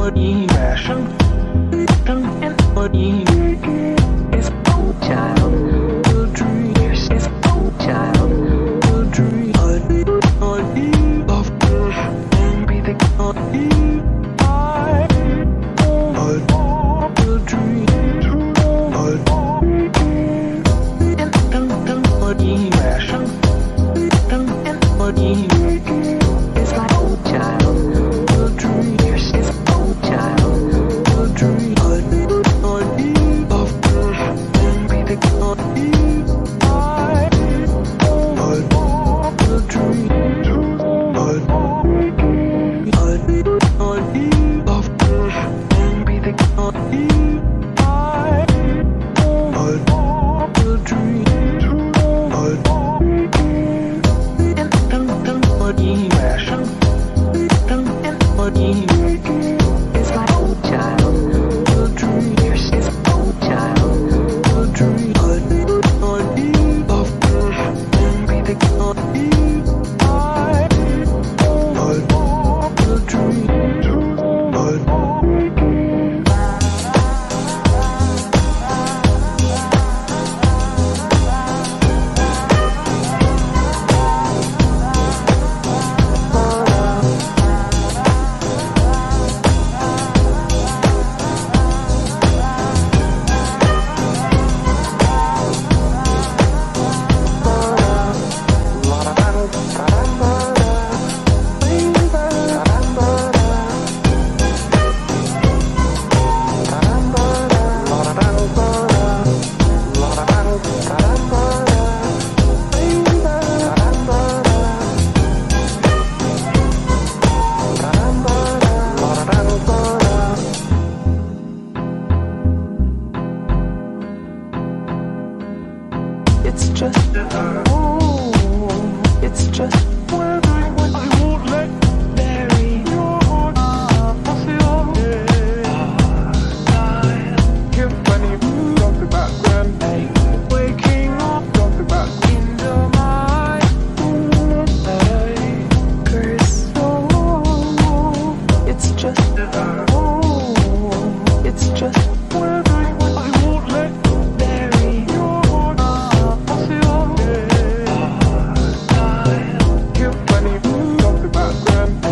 body, passion, passion and body. ಕೊಡಿ just, oh, it's just. Talk about grandpa.